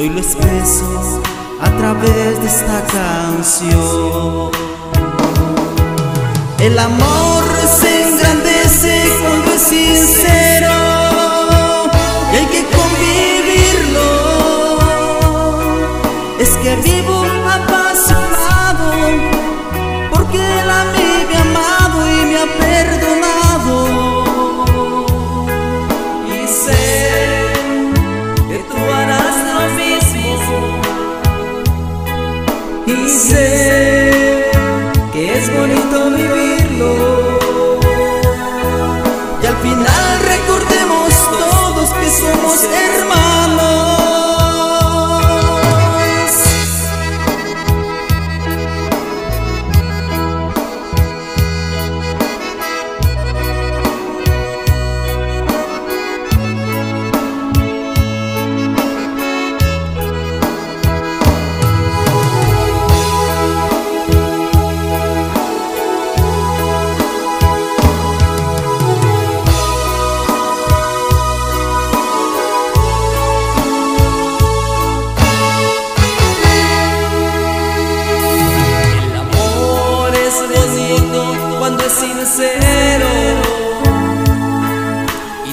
hoy lo expreso a través de esta canción. El amor se engrandece cuando es sincero y hay que convivirlo. Es que vivo que es bonito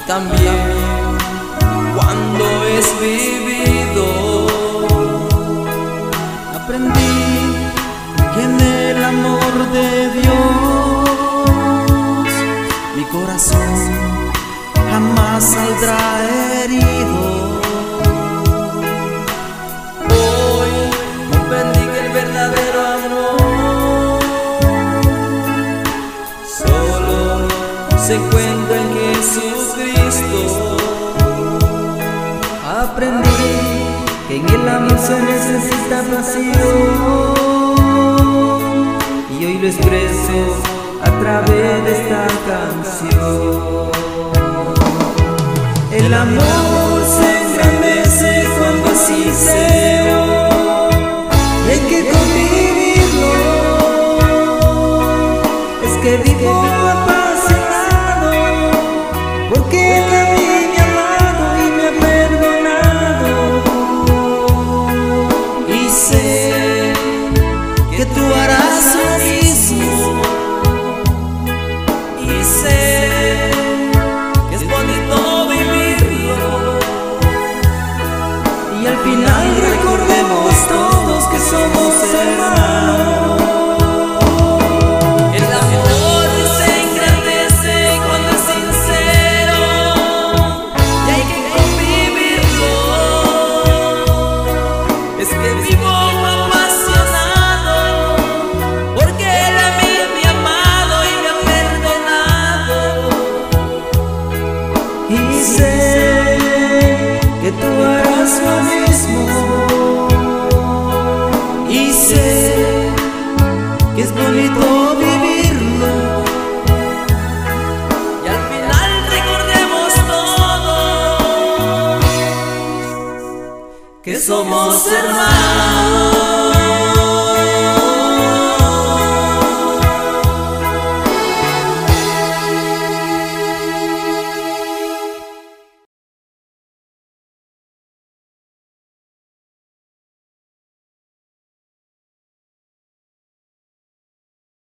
también cuando es vivido. Aprendí que en el amor de Dios mi corazón jamás saldrá herido. Se encuentra en Jesucristo. Aprendí que en el amor se necesita pasión y hoy lo expreso a través de esta canción. El amor que tú harás lo mismo. Y sé que es bonito vivirlo. Y al final recordemos todos que somos hermanos.